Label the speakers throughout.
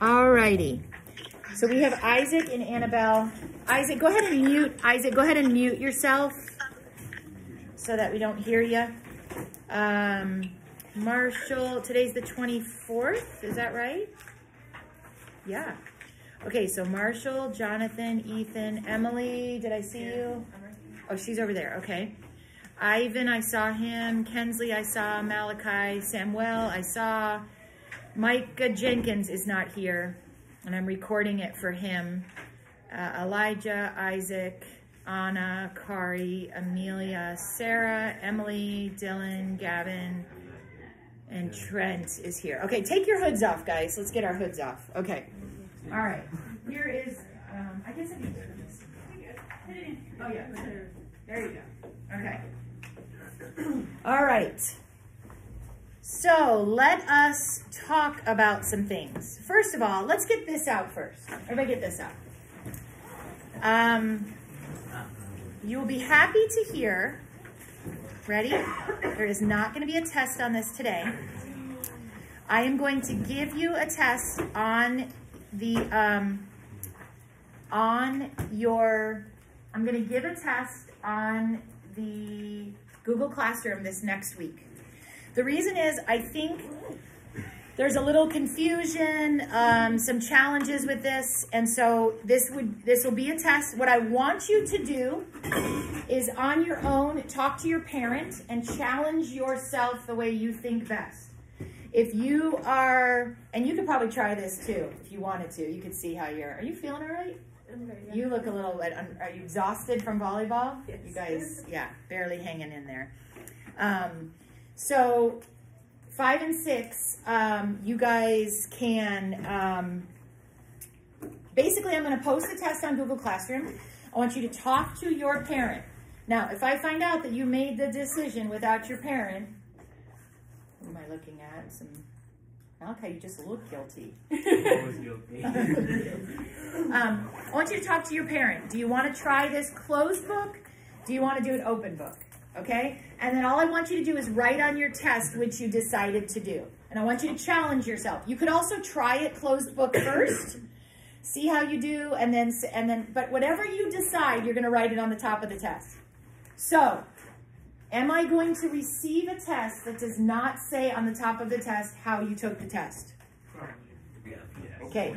Speaker 1: All righty. So we have Isaac and Annabelle. Isaac, go ahead and mute. Isaac, go ahead and mute yourself so that we don't hear you. Um, Marshall, today's the 24th, is that right? Yeah. Okay, so Marshall, Jonathan, Ethan, Emily, did I see you? Oh, she's over there, okay. Ivan, I saw him. Kensley, I saw. Malachi, Samuel, I saw. Micah Jenkins is not here, and I'm recording it for him. Uh, Elijah, Isaac, Anna, Kari, Amelia, Sarah, Emily, Dylan, Gavin, and Trent is here. Okay, take your hoods off, guys. Let's get our hoods off. Okay. All right. Here is, um, I guess I can turn this. Oh, yeah. There you go. Okay. All right. So let us talk about some things. First of all, let's get this out first. Everybody get this out. Um, you will be happy to hear, ready? There is not going to be a test on this today. I am going to give you a test on the, um, on your, I'm going to give a test on the Google Classroom this next week. The reason is I think there's a little confusion, um, some challenges with this, and so this would this will be a test. What I want you to do is on your own talk to your parent and challenge yourself the way you think best. If you are, and you could probably try this too if you wanted to. You could see how you're. Are you feeling all right? You look a little bit. Are you exhausted from volleyball?
Speaker 2: Yes.
Speaker 1: You guys, yeah, barely hanging in there. Um, so five and six, um, you guys can, um, basically I'm going to post the test on Google Classroom. I want you to talk to your parent. Now, if I find out that you made the decision without your parent, who am I looking at? Some, Malachi, you just look guilty. um, I want you to talk to your parent. Do you want to try this closed book? Do you want to do an open book? Okay? And then all I want you to do is write on your test which you decided to do. And I want you to challenge yourself. You could also try it closed book first. See how you do and then and then but whatever you decide, you're going to write it on the top of the test. So, am I going to receive a test that does not say on the top of the test how you took the test? Okay.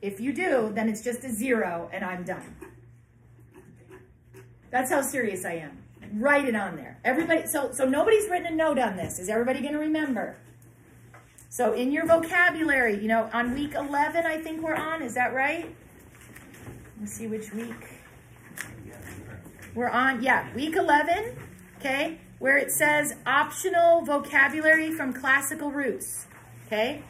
Speaker 1: If you do, then it's just a zero and I'm done. That's how serious I am. Write it on there. Everybody, so, so nobody's written a note on this. Is everybody going to remember? So in your vocabulary, you know, on week 11, I think we're on. Is that right? Let's see which week. We're on, yeah, week 11, okay, where it says optional vocabulary from classical roots, okay?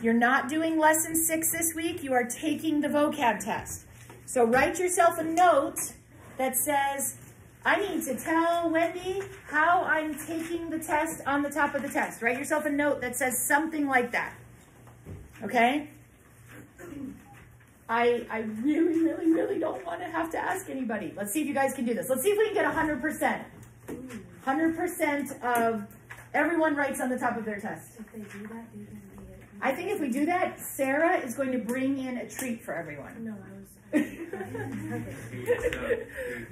Speaker 1: You're not doing lesson six this week. You are taking the vocab test. So write yourself a note that says, I need to tell Wendy how I'm taking the test on the top of the test. Write yourself a note that says something like that. Okay? I, I really, really, really don't want to have to ask anybody. Let's see if you guys can do this. Let's see if we can get 100%. 100% of everyone writes on the top of their test.
Speaker 2: If they do that, do you think?
Speaker 1: I think if we do that, Sarah is going to bring in a treat for everyone.
Speaker 2: No, I was. okay.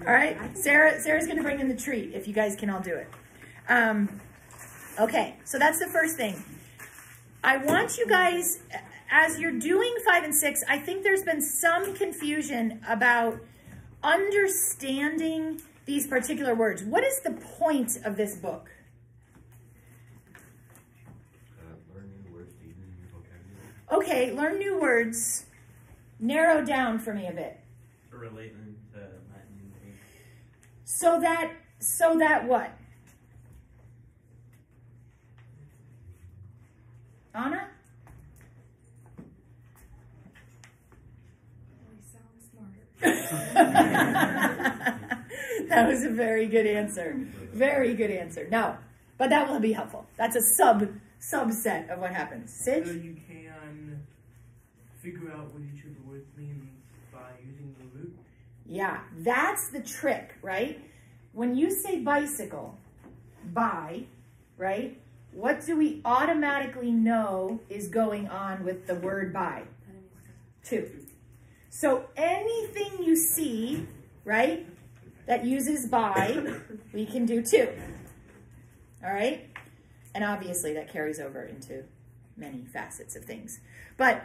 Speaker 1: All right, Sarah. Sarah's going to bring in the treat if you guys can all do it. Um, okay, so that's the first thing. I want you guys, as you're doing five and six, I think there's been some confusion about understanding these particular words. What is the point of this book?
Speaker 3: Uh, learn new words to your vocabulary.
Speaker 1: Okay, learn new words. Narrow down for me a bit.
Speaker 4: To relate to Latin and
Speaker 1: So that, so that what? Anna?
Speaker 2: We sound smarter.
Speaker 1: that was a very good answer. Very good answer. No, but that will be helpful. That's a sub subset of what happens.
Speaker 5: So you can figure out what each of the words means by using the root.
Speaker 1: Yeah, that's the trick, right? When you say bicycle, by, right? What do we automatically know is going on with the word by? Two. So anything you see, right, that uses by, we can do two. All right? And obviously that carries over into many facets of things. But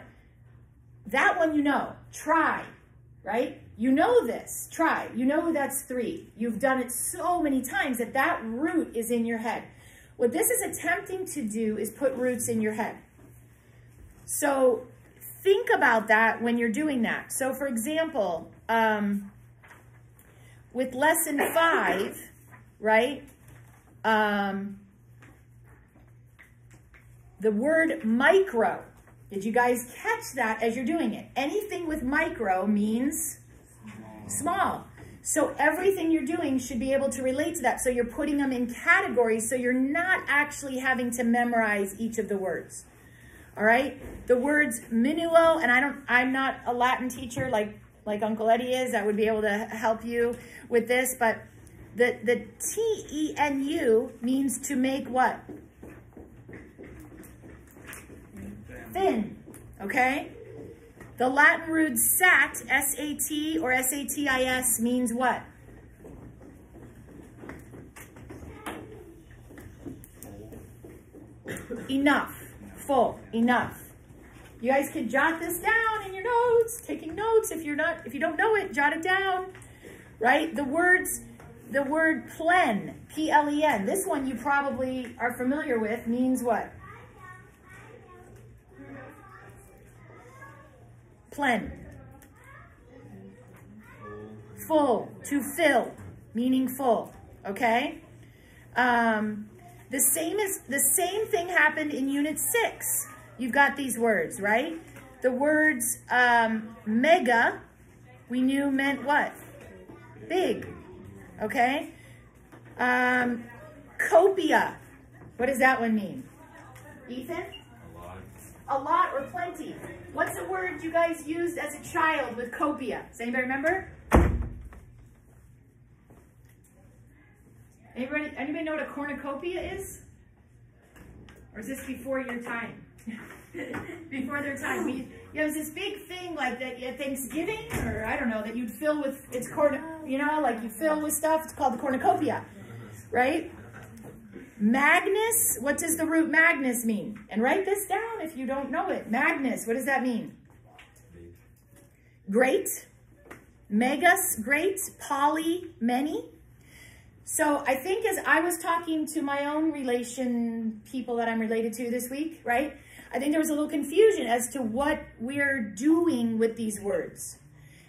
Speaker 1: that one you know, try, right? You know this, try. You know that's three. You've done it so many times that that root is in your head. What this is attempting to do is put roots in your head. So think about that when you're doing that. So for example, um, with lesson five, right? Um, the word micro. Did you guys catch that as you're doing it? Anything with micro means small. So everything you're doing should be able to relate to that. So you're putting them in categories so you're not actually having to memorize each of the words. All right? The words minuo, and I don't I'm not a Latin teacher like like Uncle Eddie is that would be able to help you with this, but the the T E N U means to make what? Thin. Okay? The Latin root sat, S-A-T or S-A-T-I-S means what? Enough. Full. Enough. You guys can jot this down in your notes, taking notes. If you're not, if you don't know it, jot it down. Right? The words, the word plen, P-L-E-N. This one you probably are familiar with means what? Full, to fill, meaning full, okay? Um, the same is the same thing happened in unit six. You've got these words, right? The words um, mega, we knew meant what? Big, okay? Um, copia, what does that one mean? Ethan?
Speaker 3: A lot.
Speaker 1: Or plenty. What's a word you guys used as a child with copia? Does anybody remember? Anybody, anybody know what a cornucopia is? Or is this before your time? before their time. We, know, it's this big thing like that at Thanksgiving, or I don't know, that you'd fill with, it's corn, you know, like you fill with stuff. It's called the cornucopia, right? Magnus, what does the root magnus mean? And write this down if you don't know it. Magnus, what does that mean? Great. Megas, great. Poly, many. So I think as I was talking to my own relation people that I'm related to this week, right? I think there was a little confusion as to what we're doing with these words.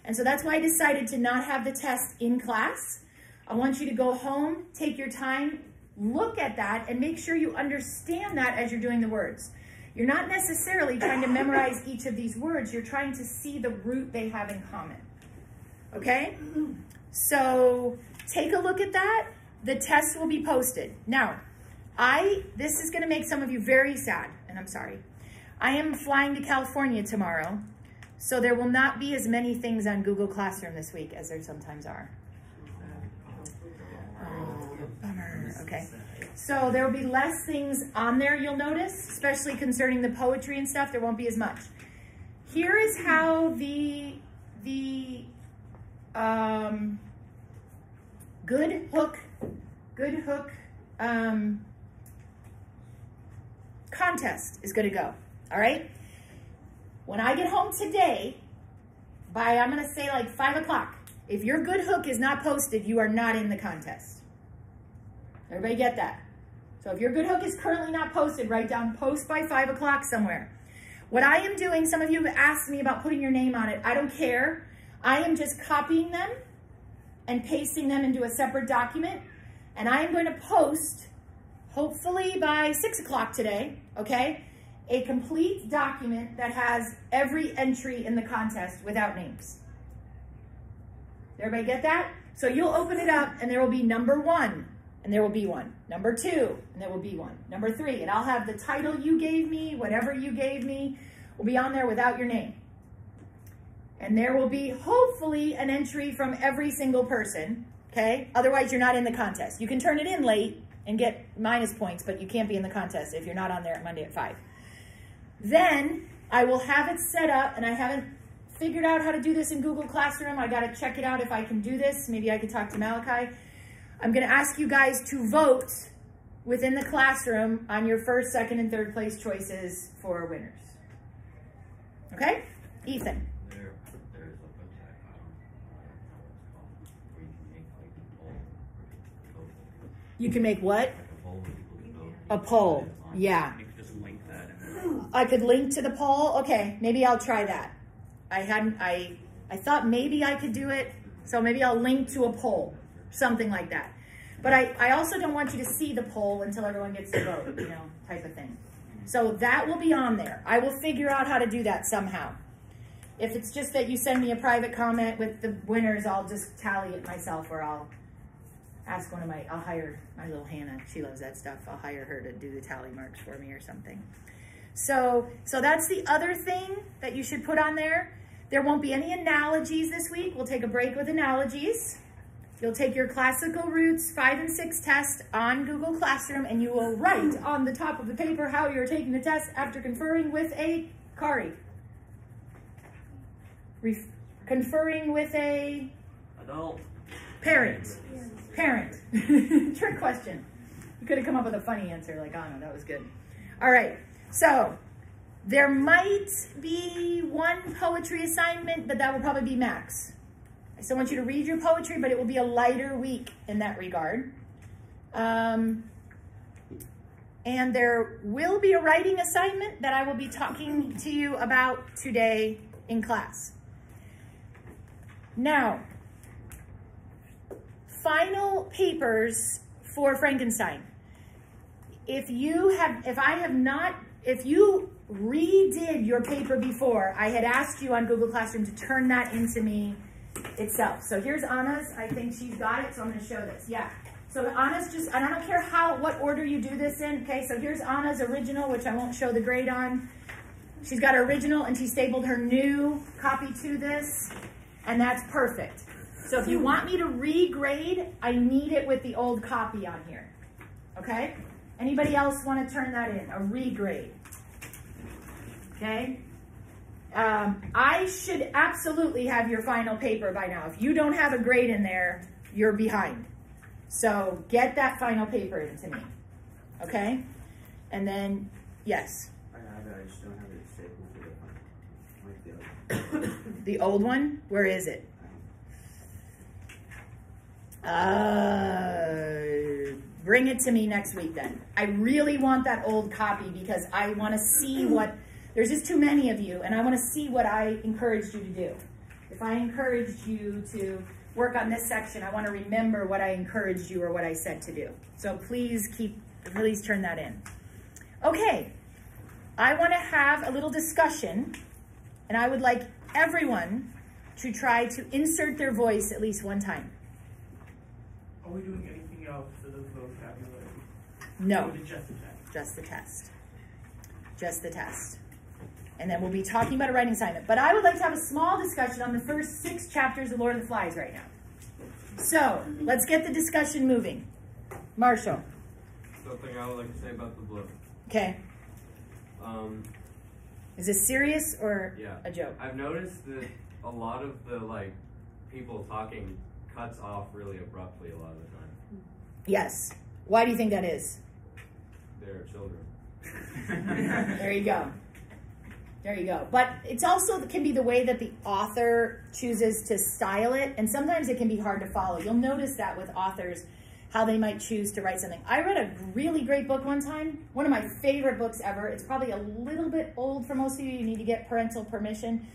Speaker 1: And so that's why I decided to not have the test in class. I want you to go home, take your time, look at that, and make sure you understand that as you're doing the words. You're not necessarily trying to memorize each of these words. You're trying to see the root they have in common. Okay? Mm-hmm. So take a look at that. The test will be posted. Now, I, this is going to make some of you very sad, and I'm sorry. I am flying to California tomorrow, so there will not be as many things on Google Classroom this week as there sometimes are. Okay. So there will be less things on there you'll notice, especially concerning the poetry and stuff. There won't be as much. Here is how the the um, good hook, good hook um, contest is going to go. All right. When I get home today, by I'm going to say like five o'clock, if your good hook is not posted, you are not in the contest. Everybody get that? So if your good hook is currently not posted, write down post by five o'clock somewhere. What I am doing, some of you have asked me about putting your name on it. I don't care. I am just copying them and pasting them into a separate document. And I am going to post, hopefully by six o'clock today, okay, a complete document that has every entry in the contest without names. Everybody get that? So you'll open it up and there will be number one, and there will be one. Number two, and there will be one. Number three, and I'll have the title you gave me, whatever you gave me, will be on there without your name. And there will be hopefully an entry from every single person, okay? Otherwise, you're not in the contest. You can turn it in late and get minus points, but you can't be in the contest if you're not on there at Monday at 5. Then I will have it set up, and I haven't figured out how to do this in Google Classroom. I got to check it out if I can do this. Maybe I could talk to Malachi. I'm going to ask you guys to vote within the classroom on your first, second, and third place choices for winners. Okay? Ethan.
Speaker 3: There, there's a website, I don't, I don't know what it's called, where you can make poll where people can vote.
Speaker 1: You can make what?
Speaker 3: A poll where people can vote.
Speaker 1: A poll. Yeah.
Speaker 4: You could just link that. And
Speaker 1: I could link to the poll. Okay, maybe I'll try that. I hadn't. I I thought maybe I could do it, so maybe I'll link to a poll, something like that. But I I also don't want you to see the poll until everyone gets to vote, you know, type of thing. So that will be on there. I will figure out how to do that somehow. If it's just that you send me a private comment with the winners, I'll just tally it myself, or I'll ask one of my. I'll hire my little Hannah. She loves that stuff. I'll hire her to do the tally marks for me or something. So, so that's the other thing that you should put on there. There won't be any analogies this week. We'll take a break with analogies. You'll take your classical roots five and six test on Google Classroom and you will write on the top of the paper how you're taking the test after conferring with a Kari. Ref- conferring with a
Speaker 4: adult.
Speaker 1: parent. Parent. Trick question. You could have come up with a funny answer like, oh no, that was good. All right. So there might be one poetry assignment, but that will probably be max. I still want you to read your poetry, but it will be a lighter week in that regard. Um, and there will be a writing assignment that I will be talking to you about today in class. Now, final papers for Frankenstein. If you have, if I have not, if you redid your paper before, I had asked you on Google Classroom to turn that into me itself. So here's Anna's. I think she's got it, so I'm going to show this. Yeah. So Anna's just, and I don't care how, what order you do this in. Okay, so here's Anna's original, which I won't show the grade on. She's got her original, and she stapled her new copy to this, and that's perfect. So if you hmm. want me to regrade, I need it with the old copy on here. Okay? Anybody else want to turn that in? A regrade. Okay? Um, I should absolutely have your final paper by now. If you don't have a grade in there, you're behind. So get that final paper into me. Okay? And then, yes,
Speaker 6: I have it, I just don't have it stapled the front. Like the other.
Speaker 1: the old one, where is it? Uh, bring it to me next week then. I really want that old copy because I want to see what, there's just too many of you, and I want to see what I encouraged you to do. If I encouraged you to work on this section, I want to remember what I encouraged you or what I said to do. So please keep, please turn that in. Okay, I want to have a little discussion, and I would like everyone to try to insert their voice at least one time.
Speaker 5: Are we doing anything else for the vocabulary?
Speaker 1: No.
Speaker 5: Or is it just that?
Speaker 1: Just the test. Just the test. And then we'll be talking about a writing assignment. But I would like to have a small discussion on the first six chapters of Lord of the Flies right now. So let's get the discussion moving. Marshall.
Speaker 3: Something I would like to say about the book.
Speaker 1: Okay.
Speaker 3: Um,
Speaker 1: Is this serious or
Speaker 3: yeah.
Speaker 1: a joke?
Speaker 3: I've noticed that a lot of the like people talking cuts off really abruptly a lot of the time.
Speaker 1: Yes. Why do you think that is?
Speaker 3: They're children.
Speaker 1: There you go. There you go. But it's also can be the way that the author chooses to style it, and sometimes it can be hard to follow. You'll notice that with authors, how they might choose to write something. I read a really great book one time, one of my favorite books ever. It's probably a little bit old for most of you. You need to get parental permission.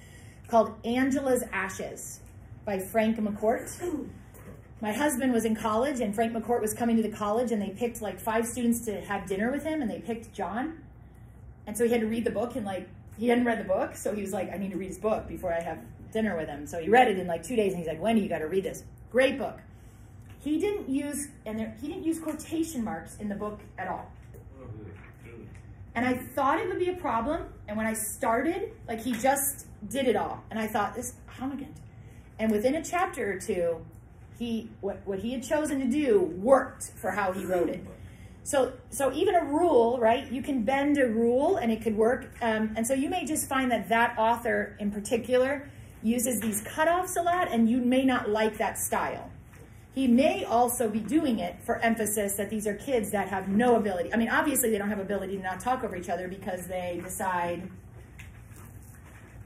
Speaker 1: Called Angela's Ashes by Frank McCourt. My husband was in college, and Frank McCourt was coming to the college, and they picked like five students to have dinner with him, and they picked John. And so he had to read the book, and like he hadn't read the book, so he was like, I need to read his book before I have dinner with him. So he read it in like two days, and he's like, Wendy, you got to read this. Great book. He didn't use and there, he didn't use quotation marks in the book at all. And I thought it would be a problem. And when I started, like he just did it all. And I thought, this, how? And within a chapter or two, he what, what he had chosen to do worked for how he wrote it. So, so even a rule, right? You can bend a rule and it could work. Um, and so you may just find that that author in particular uses these cutoffs a lot, and you may not like that style. He may also be doing it for emphasis that these are kids that have no ability. I mean, obviously, they don't have ability to not talk over each other because they decide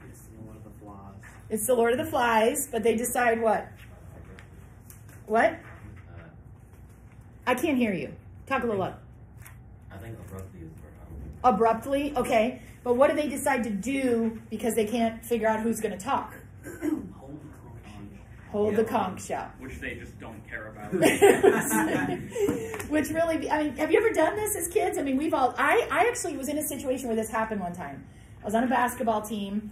Speaker 6: It's one of the flaws.
Speaker 1: it's the Lord of the Flies, but they decide what? What?
Speaker 3: Uh,
Speaker 1: I can't hear you. Talk a little up.
Speaker 3: I think abruptly is where I'm.
Speaker 1: Abruptly, okay. But what do they decide to do because they can't figure out who's going to talk?
Speaker 4: Hold the conch.
Speaker 1: Hold the conch shell.
Speaker 7: which they just don't care about.
Speaker 1: Which really, I mean, have you ever done this as kids? I mean, we've all, I, I actually was in a situation where this happened one time. I was on a basketball team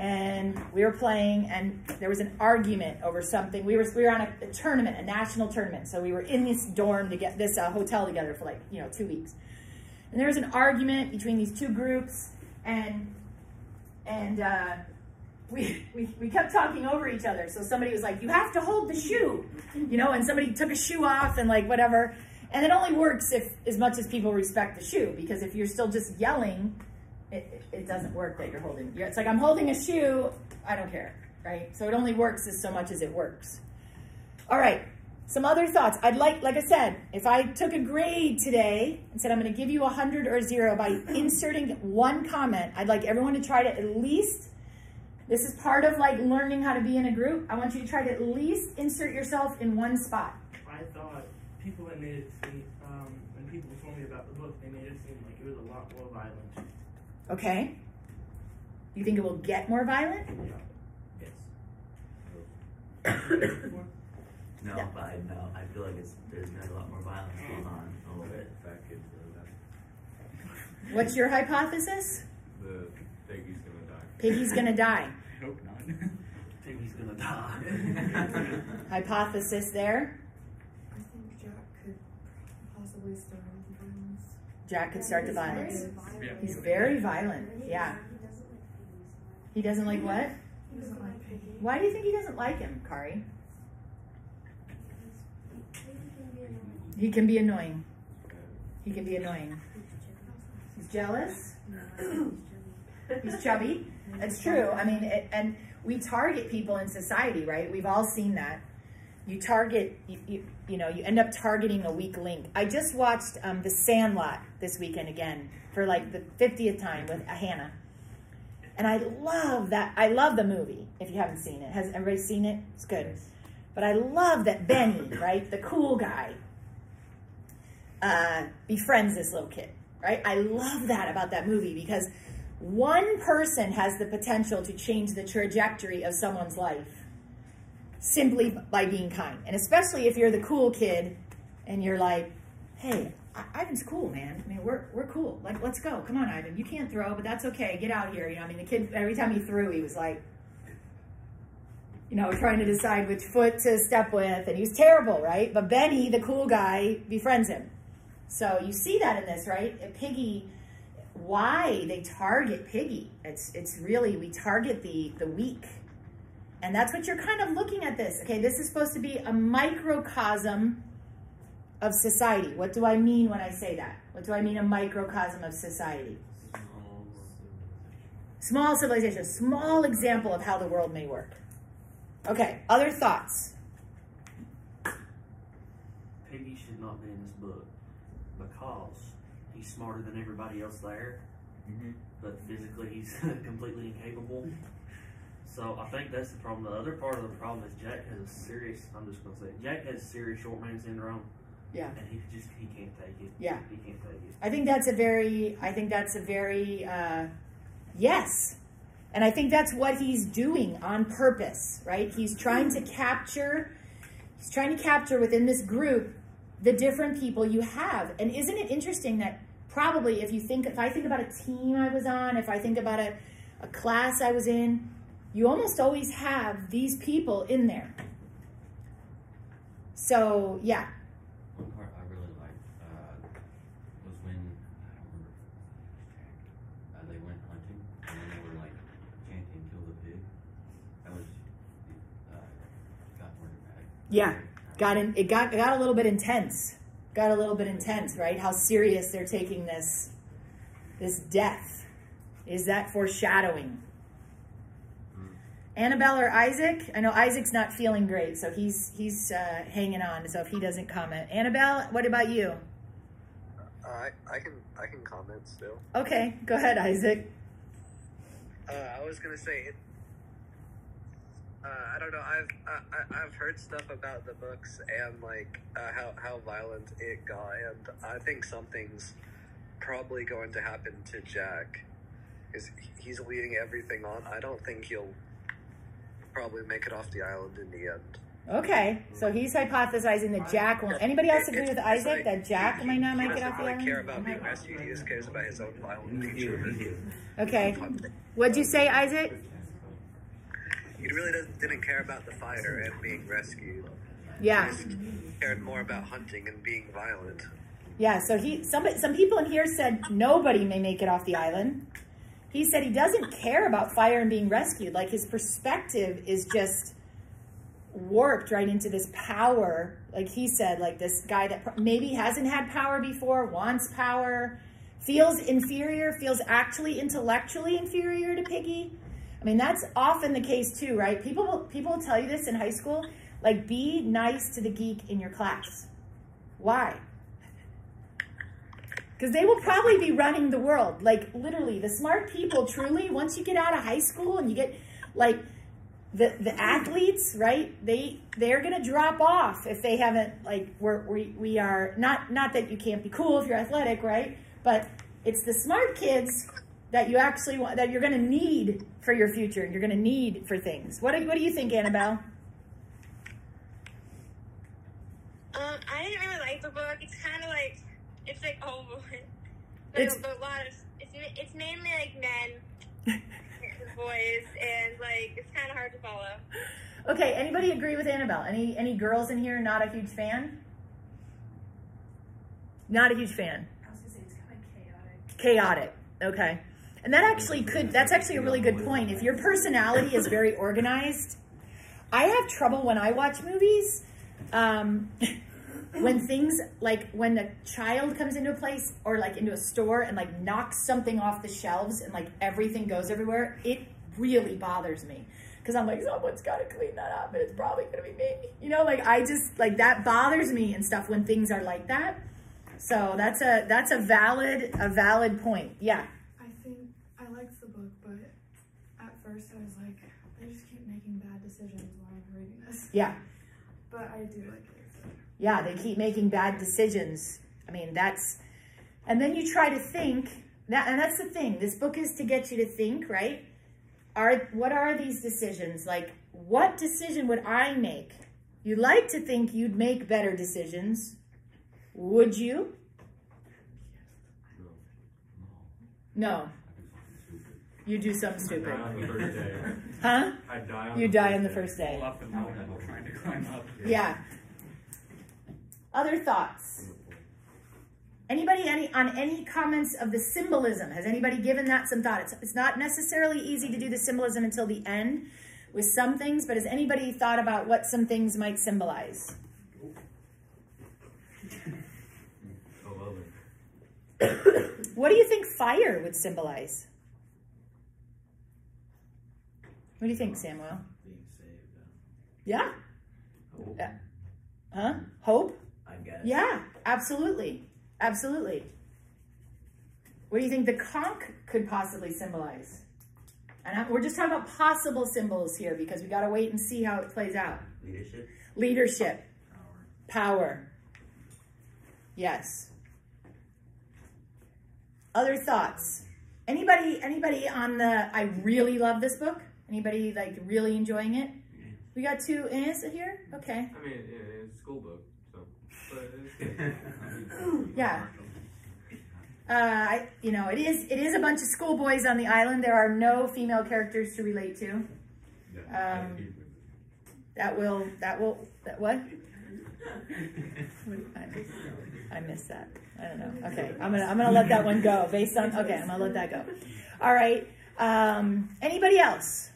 Speaker 1: and we were playing and there was an argument over something. We were, we were on a, a tournament, a national tournament. So we were in this dorm to get this uh, hotel together for like, you know, two weeks. And there was an argument between these two groups and, and, uh, we, we, we kept talking over each other. So somebody was like, you have to hold the shoe, you know, and somebody took a shoe off and like whatever. And it only works if as much as people respect the shoe, because if you're still just yelling, it, it doesn't work that you're holding. It's like, I'm holding a shoe, I don't care, right? So it only works as so much as it works. All right, some other thoughts. I'd like, like I said, if I took a grade today and said I'm going to give you a 100 or a zero by inserting one comment, I'd like everyone to try to at least this is part of like learning how to be in a group. I want you to try to at least insert yourself in one spot.
Speaker 5: I thought people had made it seem, um, when people told me about the book, they made it seem like it was a lot more violent.
Speaker 1: Okay? You think it will get more violent?
Speaker 6: Yes.
Speaker 4: No,
Speaker 1: Yeah.
Speaker 4: but I no, I feel like it's there's gonna be a lot more violence going on a little bit.
Speaker 3: Fat kids, though, that's,
Speaker 1: What's your hypothesis?
Speaker 3: the Peggy's gonna die.
Speaker 1: Piggy's gonna die.
Speaker 7: I hope not.
Speaker 4: Piggy's gonna die.
Speaker 1: Hypothesis there.
Speaker 2: I think Jack could possibly start the violence.
Speaker 1: Jack could start the violence.
Speaker 7: Yeah.
Speaker 1: He's very violent. Yeah. He doesn't like what?
Speaker 2: He doesn't like Piggy.
Speaker 1: Why do you think he doesn't like him, Kari? He can be annoying. He can be annoying. He's jealous. He's chubby. That's true. I mean, it, and we target people in society, right? We've all seen that. You target, you, you, you know, you end up targeting a weak link. I just watched um, The Sandlot this weekend again for like the 50th time with Hannah. And I love that. I love the movie. If you haven't seen it, has everybody seen it? It's good. But I love that Benny, right, the cool guy, uh, befriends this little kid, right? I love that about that movie because one person has the potential to change the trajectory of someone's life simply by being kind. And especially if you're the cool kid and you're like, hey, Ivan's cool, man. I mean, we're, we're cool. Like, let's go. Come on, Ivan. You can't throw, but that's okay. Get out here. You know, I mean, the kid, every time he threw, he was like, you know, trying to decide which foot to step with. And he was terrible, right? But Benny, the cool guy, befriends him. So you see that in this, right? Piggy, why they target Piggy? It's it's really we target the the weak, and that's what you're kind of looking at. This okay? This is supposed to be a microcosm of society. What do I mean when I say that? What do I mean a microcosm of society? Small civilization, small example of how the world may work. Okay, other thoughts?
Speaker 4: Piggy should not be in this book because he's smarter than everybody else there,
Speaker 3: Mm-hmm.
Speaker 4: but physically he's completely incapable. So I think that's the problem. The other part of the problem is Jack has a serious. I'm just gonna say it, Jack has serious short man syndrome,
Speaker 1: Yeah.
Speaker 4: and he just he can't take it.
Speaker 1: Yeah.
Speaker 4: he can't take it.
Speaker 1: I think that's a very, I think that's a very, uh, yes. And I think that's what he's doing on purpose, right? He's trying to capture, he's trying to capture within this group the different people you have. And isn't it interesting that probably if you think, if I think about a team I was on, if I think about a, a class I was in, you almost always have these people in there. So, yeah.
Speaker 3: One part I really liked uh, was when I don't remember uh, they went hunting and then they were like chanting "kill the pig." That was uh, got more dramatic.
Speaker 1: Yeah, got in. It got got a little bit intense. Got a little bit intense, right? How serious they're taking this this death. Is that foreshadowing? Annabelle or Isaac? I know Isaac's not feeling great, so he's he's uh, hanging on. So if he doesn't comment, Annabelle, what about you?
Speaker 8: I I can I can comment still.
Speaker 1: Okay, go ahead, Isaac.
Speaker 8: Uh, I was gonna say it. Uh, I don't know. I've I, I- I've heard stuff about the books and like uh, how how violent it got, and I think something's probably going to happen to Jack. Is he's leading everything on? I don't think he'll probably make it off the island in the end.
Speaker 1: Okay, so mm. he's hypothesizing that Jack will. Anybody else agree with Isaac
Speaker 8: like
Speaker 1: that Jack
Speaker 8: he-
Speaker 1: might not
Speaker 8: he
Speaker 1: make it
Speaker 8: doesn't
Speaker 1: off the
Speaker 8: really care
Speaker 1: island?
Speaker 8: about being rescued. He just cares about his own violent
Speaker 6: Me
Speaker 8: nature.
Speaker 6: too, me too.
Speaker 1: Okay, what'd you say, Isaac?
Speaker 8: He really didn't care about the fighter and being rescued.
Speaker 1: Yeah,
Speaker 8: He cared more about hunting and being violent.
Speaker 1: yeah. So he some some people in here said nobody may make it off the island. He said he doesn't care about fire and being rescued. Like his perspective is just warped right into this power. Like he said, like this guy that maybe hasn't had power before, wants power, feels inferior, feels actually intellectually inferior to Piggy. I mean, that's often the case too, right? People will, people tell you this in high school, like be nice to the geek in your class. Why? Because they will probably be running the world. Like literally, the smart people truly, once you get out of high school and you get like the the athletes, right? They they're gonna drop off if they haven't like we're we we are not not that you can't be cool if you're athletic, right? But it's the smart kids that you actually want that you're gonna need for your future and you're gonna need for things. What do, what do you think, Annabelle?
Speaker 9: Um, I didn't really like the book. It's kind of like it's like oh boy, like
Speaker 1: It's-
Speaker 9: a, a lot of it's it's mainly like men, boys, and like it's kind of hard to follow.
Speaker 1: Okay, anybody agree with Annabelle? Any any girls in here not a huge fan? Not a huge fan.
Speaker 2: I was gonna say it's kind of chaotic.
Speaker 1: chaotic. Okay. And that actually could, that's actually a really good point. If your personality is very organized, I have trouble when I watch movies. Um, when things like when a child comes into a place or like into a store and like knocks something off the shelves and like everything goes everywhere, it really bothers me. Cause I'm like, someone's got to clean that up and it's probably to be me. You know, like I just, like that bothers me and stuff when things are like that. So that's a, that's a valid, a valid point. Yeah.
Speaker 2: I think I liked the book, but at first I was like, they just keep making bad decisions while I'm reading this.
Speaker 1: Yeah.
Speaker 2: But I do like.
Speaker 1: Yeah, they keep making bad decisions. I mean, that's, and then you try to think, that, and that's the thing. This book is to get you to think, right? Are what are these decisions? Like, what decision would I make? You like to think you'd make better decisions. Would you? No. You do something stupid.
Speaker 7: Die on the first day.
Speaker 1: Huh?
Speaker 7: I die on
Speaker 1: You
Speaker 7: the
Speaker 1: die
Speaker 7: first
Speaker 1: on the first day.
Speaker 7: Pull up the mountain trying to climb up.
Speaker 1: Yeah. Other thoughts? Anybody any on any comments of the symbolism? Has anybody given that some thought? It's, it's not necessarily easy to do the symbolism until the end with some things, but has anybody thought about what some things might symbolize? What do you think fire would symbolize? What do you think, Samuel?
Speaker 6: Being saved. uh,
Speaker 1: Yeah.
Speaker 6: hope,
Speaker 1: Yeah. Huh? Hope?
Speaker 6: I guess.
Speaker 1: Yeah, absolutely. Absolutely. What do you think the conch could possibly symbolize? And I, we're just talking about possible symbols here because we got to wait and see how it plays out.
Speaker 6: Leadership.
Speaker 1: Leadership,
Speaker 6: Power.
Speaker 1: power. Yes. Other thoughts? Anybody anybody on the I really love this book? Anybody like really enjoying it? We got two is it here? Okay.
Speaker 7: I mean, it, it's a school book, so. But it's good.
Speaker 1: Yeah. Uh, I, you know, it is it is a bunch of schoolboys on the island. There are no female characters to relate to. Um, That will that will that what? What- I, I missed that. I don't know. Okay, I'm gonna I'm gonna let that one go based on. Okay, I'm gonna let that go. All right. Um, anybody else?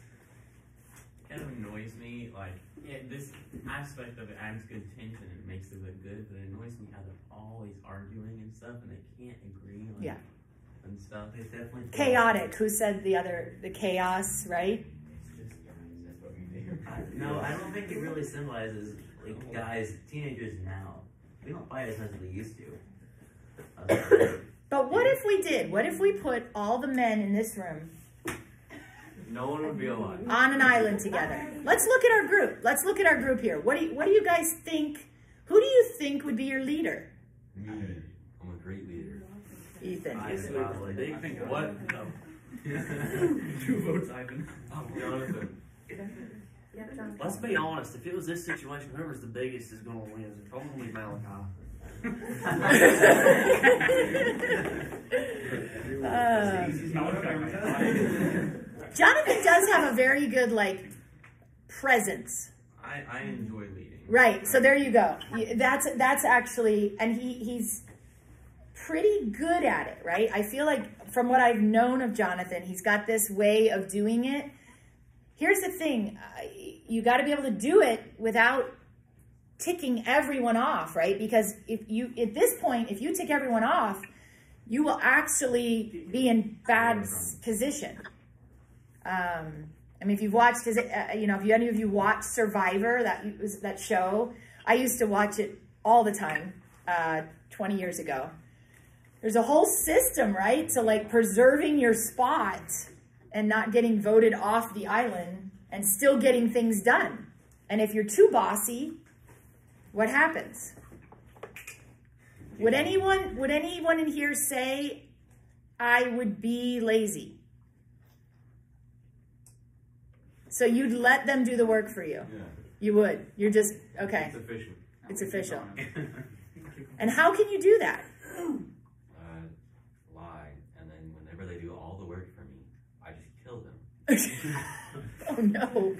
Speaker 10: kind of annoys me. Like, yeah, this aspect of it adds good tension and it makes it look good, but it annoys me how they're always arguing and stuff and they can't agree on
Speaker 1: Yeah.
Speaker 10: and stuff.
Speaker 6: It's definitely
Speaker 1: Chaotic. Who said the other the chaos? Right.
Speaker 10: It's just
Speaker 6: think it really symbolizes like guys, teenagers now. We don't fight as much as we used to.
Speaker 1: But what if we did? What if we put all the men in this room
Speaker 7: No one would be alive.
Speaker 1: on an island together? Let's look at our group. Let's look at our group here. What do you, what do you guys think? Who do you think would be your leader?
Speaker 3: Me, I'm a great leader.
Speaker 1: Ethan.
Speaker 6: Ivan, probably.
Speaker 4: Big,
Speaker 7: I think
Speaker 4: what? No.
Speaker 5: Two votes, Ivan.
Speaker 7: Jonathan.
Speaker 4: Let's be honest. If it was this situation, whoever's the biggest is going to win. It's probably going to be Malachi.
Speaker 1: Uh,
Speaker 5: He's not a
Speaker 1: Jonathan does have a very good like presence.
Speaker 10: I, I enjoy leading.
Speaker 1: Right. So there you go. That's that's actually and he he's pretty good at it, right? I feel like from what I've known of Jonathan, he's got this way of doing it. Here's the thing, you got to be able to do it without ticking everyone off, right? Because if you at this point, if you tick everyone off, you will actually be in bad position. Um, I mean, if you've watched, is it, uh, you know, if you, any of you watch Survivor, that that show, I used to watch it all the time, uh, 20 years ago. There's a whole system, right? to like preserving your spot and not getting voted off the island and still getting things done. And if you're too bossy, what happens? Would anyone, would anyone in here say, I would be lazy? So you'd let them do the work for you.
Speaker 3: Yeah.
Speaker 1: You would. You're just okay.
Speaker 7: It's official.
Speaker 1: It's official. And how can you do that?
Speaker 3: Uh, lie, and then whenever they do all the work for me, I just kill them.
Speaker 1: oh no.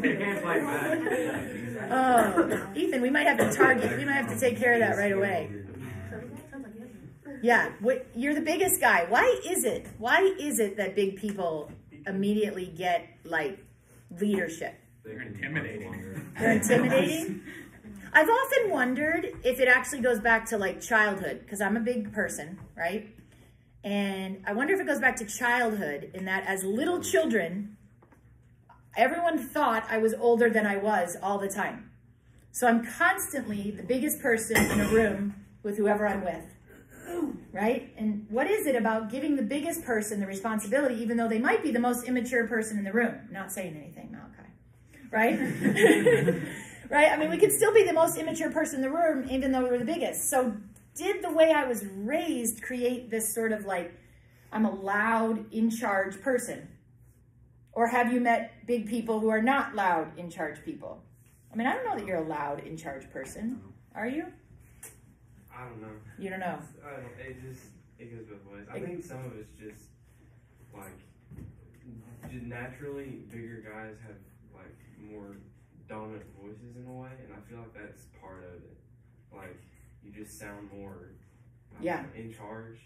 Speaker 7: They can't fight back.
Speaker 1: Oh, Ethan, we might have to target. We might have to take care of that right away. Yeah, what, you're the biggest guy. Why is it? Why is it that big people immediately get like leadership?
Speaker 7: They're
Speaker 5: intimidating.
Speaker 1: They're intimidating. I've often wondered if it actually goes back to like childhood, because I'm a big person, right? And I wonder if it goes back to childhood in that as little children, everyone thought I was older than I was all the time. So I'm constantly the biggest person in a room with whoever I'm with. Right? And what is it about giving the biggest person the responsibility, even though they might be the most immature person in the room? Not saying anything, Malachi. Right? right? I mean, we could still be the most immature person in the room, even though we were the biggest. So, did the way I was raised create this sort of like, I'm a loud, in charge person? Or have you met big people who are not loud, in charge people? I mean, I don't know that you're a loud, in charge person. Are you?
Speaker 11: I don't know.
Speaker 1: You don't know.
Speaker 11: I don't, it just it goes both ways. I
Speaker 1: It-
Speaker 11: think some of it's just like just naturally bigger guys have like more dominant voices in a way, and I feel like that's part of it. Like you just sound more
Speaker 1: Yeah.
Speaker 11: in charge.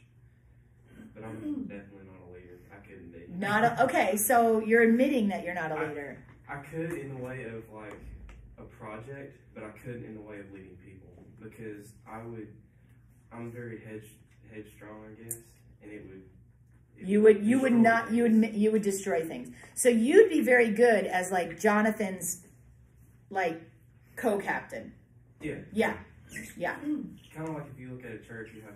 Speaker 11: But I'm hmm. definitely not a leader. I couldn't be.
Speaker 1: Not a, okay. So you're admitting that you're not a leader.
Speaker 11: I could in the way of like a project, but I couldn't in the way of leading people because I would. I'm very head headstrong, I guess, and it would.
Speaker 1: You would you would not you would you would destroy things. So you'd be very good as like Jonathan's like co-captain.
Speaker 11: Yeah.
Speaker 1: Yeah. Yeah.
Speaker 11: Kind of like if you look at a church, you have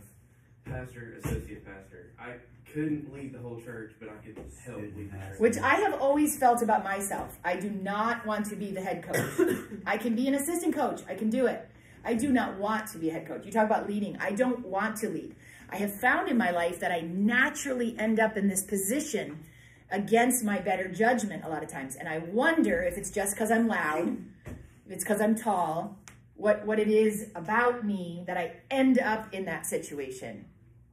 Speaker 11: pastor, associate pastor. I couldn't lead the whole church, but I could help lead the church.
Speaker 1: Which I have always felt about myself. I do not want to be the head coach. I can be an assistant coach. I can do it. I do not want to be a head coach. You talk about leading. I don't want to lead. I have found in my life that I naturally end up in this position against my better judgment a lot of times. And I wonder if it's just because I'm loud, if it's because I'm tall, what, what it is about me that I end up in that situation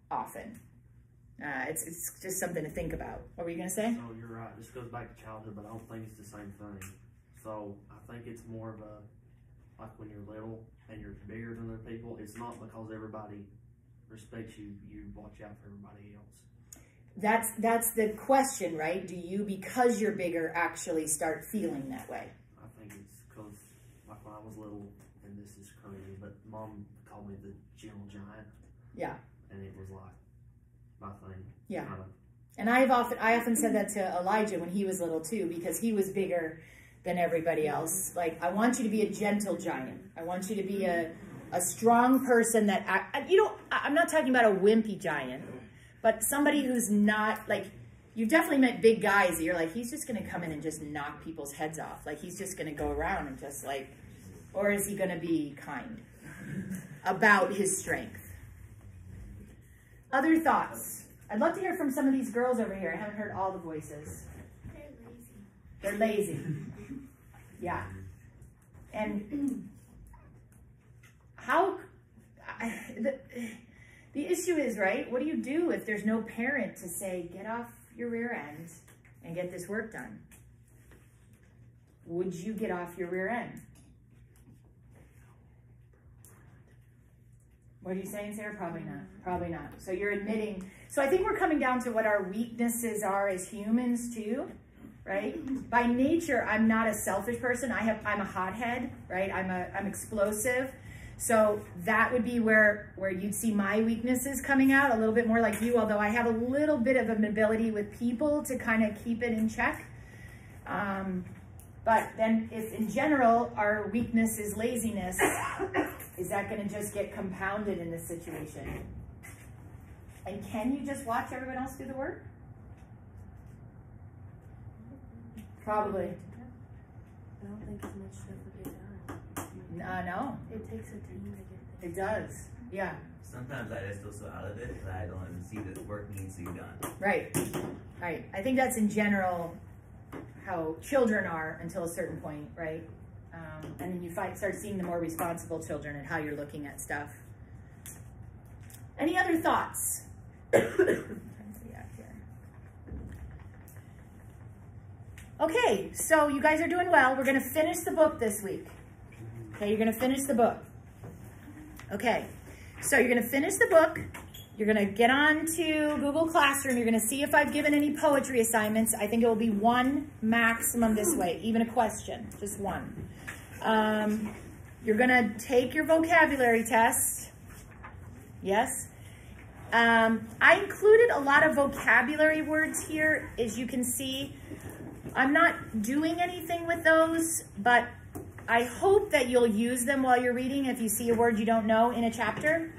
Speaker 1: often. Uh, it's, it's just something to think about. What were you going to say?
Speaker 4: So you're right. This goes back to childhood, but I don't think it's the same thing. So I think it's more of a like when you're little and you're bigger than other people. It's not because everybody respects you. You watch out for everybody else.
Speaker 1: That's that's the question, right? Do you, because you're bigger, actually start feeling that way?
Speaker 4: I think it's because like when I was little, and this is crazy, but mom called me the gentle giant,
Speaker 1: Yeah,
Speaker 4: and it was like my thing.
Speaker 1: yeah.
Speaker 4: Kinda.
Speaker 1: And I've often I often said that to Elijah when he was little too, because he was bigger than everybody else. Like, I want you to be a gentle giant. I want you to be a, a strong person that, I, you know, I- I'm not talking about a wimpy giant, but somebody who's not, like, you've definitely met big guys that you're like, he's just gonna come in and just knock people's heads off. Like, he's just gonna go around and just like, or is he gonna be kind about his strength? Other thoughts? I'd love to hear from some of these girls over here. I haven't heard all the voices.
Speaker 2: They're lazy.
Speaker 1: They're lazy. Yeah. And how, the, the issue is, right? What do you do if there's no parent to say, get off your rear end and get this work done? Would you get off your rear end? What are you saying, Sarah? Probably not. Probably not. So you're admitting. So I think we're coming down to what our weaknesses are as humans too, right? By nature, I'm not a selfish person. I have. I'm a hothead, right? I'm a. I'm explosive. So that would be where where you'd see my weaknesses coming out a little bit more like you. Although I have a little bit of an ability with people to kind of keep it in check. Um, but then, if in general our weakness is laziness, is that going to just get compounded in this situation? And can you just watch everyone else do the work? Probably.
Speaker 2: I don't think as much stuff would get done.
Speaker 1: Uh, no,
Speaker 2: It takes a team to get things.
Speaker 1: it does. Yeah,
Speaker 6: Sometimes I just feel so out of it that I don't even see that work needs to be done.
Speaker 1: right, right. I think that's in general how children are until a certain point, right? Um, and then you start seeing the more responsible children and how you're looking at stuff. Any other thoughts? Okay, so you guys are doing well. We're going to finish the book this week. Okay, you're going to finish the book. Okay, so you're going to finish the book. You're to get on to Google Classroom. You're to see if I've given any poetry assignments. I think it will be one maximum this way, even a question, just one. Um, you're to take your vocabulary test. Yes? Um, I included a lot of vocabulary words here, as you can see. I'm not doing anything with those, but I hope that you'll use them while you're reading if you see a word you don't know in a chapter.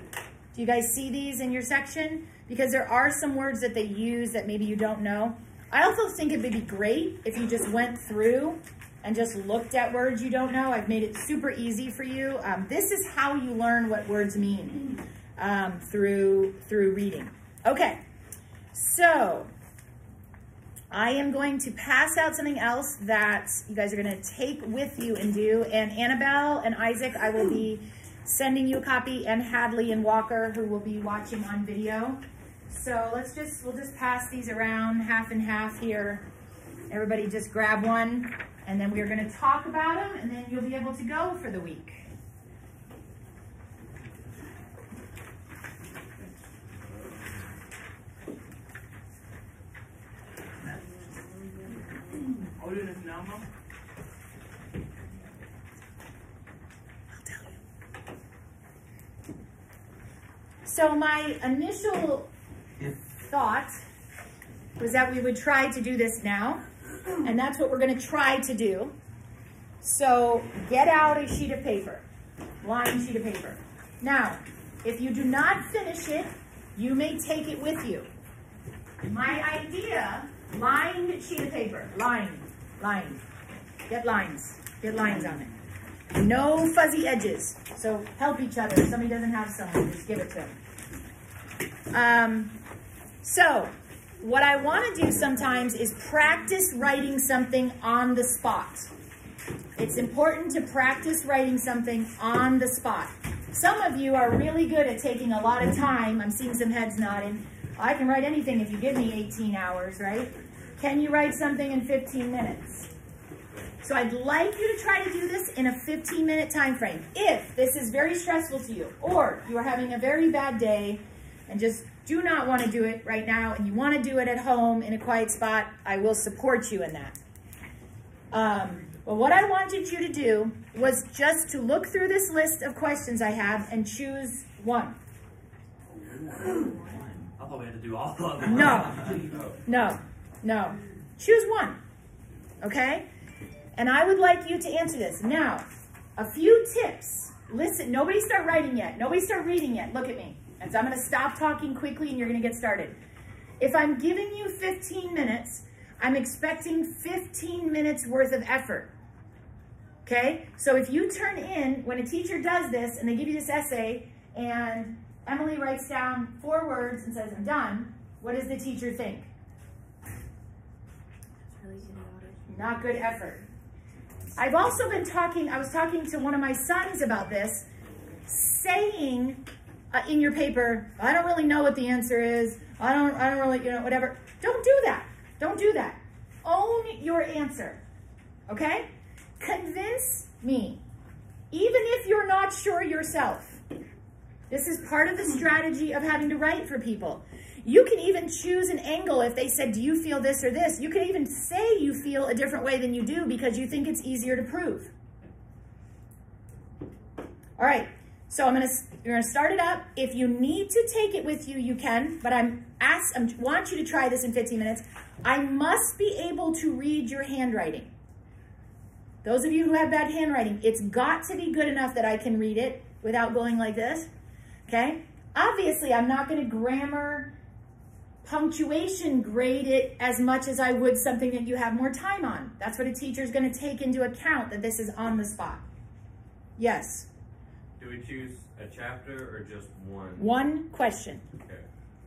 Speaker 1: Do you guys see these in your section? Because there are some words that they use that maybe you don't know. I also think it would be great if you just went through and just looked at words you don't know. I've made it super easy for you. Um, this is how you learn what words mean um, through through reading. Okay, so I am going to pass out something else that you guys are going to take with you and do. And Annabelle and Isaac, I will be sending you a copy, and Hadley and Walker, who will be watching on video. So let's just, we'll just pass these around half and half here. Everybody just grab one, and then we're going to talk about them, and then you'll be able to go for the week.
Speaker 5: Doing this now, Mom?
Speaker 1: So my initial thought was that we would try to do this now, and that's what we're going to try to do. So get out a sheet of paper, lined sheet of paper. Now, if you do not finish it, you may take it with you. My idea, lined sheet of paper, lined, lined. Get lines, get lines on it. No fuzzy edges. So help each other. If somebody doesn't have some, just give it to them. Um, so what I want to do sometimes is practice writing something on the spot. It's important to practice writing something on the spot. Some of you are really good at taking a lot of time. I'm seeing some heads nodding. I can write anything if you give me 18 hours, right? Can you write something in 15 minutes? So I'd like you to try to do this in a 15 minute time frame. If this is very stressful to you or you are having a very bad day and just do not want to do it right now and you want to do it at home in a quiet spot, I will support you in that. Um, but what I wanted you to do was just to look through this list of questions I have and choose one.
Speaker 4: I thought we had to do all of them.
Speaker 1: No, no, no. Choose one, okay? And I would like you to answer this. Now, a few tips. Listen, nobody start writing yet. Nobody start reading yet. Look at me. And so I'm going to stop talking quickly and you're going to get started. If I'm giving you 15 minutes, I'm expecting 15 minutes worth of effort. Okay? So if you turn in, when a teacher does this and they give you this essay and Emily writes down four words and says, I'm done, what does the teacher think? Not good effort. I've also been talking, I was talking to one of my sons about this, saying uh, in your paper, I don't really know what the answer is. I don't, I don't really, you know, whatever. Don't do that. Don't do that. Own your answer. Okay? Convince me, even if you're not sure yourself. This is part of the strategy of having to write for people. You can even choose an angle if they said, do you feel this or this? You can even say you feel a different way than you do because you think it's easier to prove. All right, so I'm gonna, you're gonna start it up. If you need to take it with you, you can, but I'm ask, I want you to try this in 15 minutes. I must be able to read your handwriting. Those of you who have bad handwriting, it's got to be good enough that I can read it without going like this, okay? Obviously, I'm not gonna grammar, punctuation grade it as much as I would something that you have more time on. That's what a teacher is gonna take into account that this is on the spot. Yes,
Speaker 7: Do we choose a chapter or just one?
Speaker 1: one question.
Speaker 7: Okay.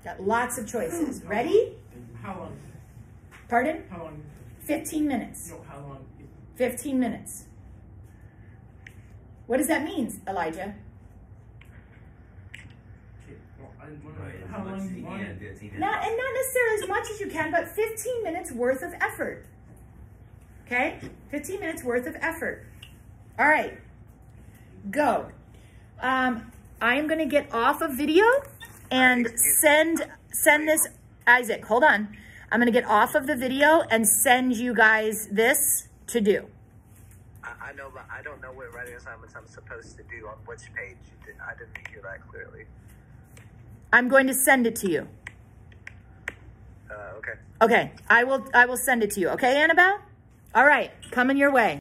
Speaker 1: Got lots of choices. Ready?
Speaker 5: How long?
Speaker 1: Pardon?
Speaker 5: How long?
Speaker 1: 15 minutes.
Speaker 5: No, how long?
Speaker 1: 15 minutes. What does that mean, Elijah?
Speaker 5: Okay, well, I wonder
Speaker 6: Right, as
Speaker 5: how
Speaker 6: much
Speaker 5: long
Speaker 6: as
Speaker 5: you
Speaker 6: you
Speaker 5: want
Speaker 6: can,
Speaker 5: it.
Speaker 6: 15 minutes.
Speaker 1: Not, and not necessarily as much as you can, but 15 minutes worth of effort. Okay? 15 minutes worth of effort. All right. Go. Um, I am going to get off of video and send send this Isaac, hold on. I'm going to get off of the video and send you guys this to do.
Speaker 8: I, I know, but I don't know what writing assignments I'm supposed to do on which page. I didn't hear that clearly.
Speaker 1: I'm going to send it to you.
Speaker 8: Uh, okay.
Speaker 1: Okay, I will I will send it to you. Okay, Annabelle? All right, coming your way.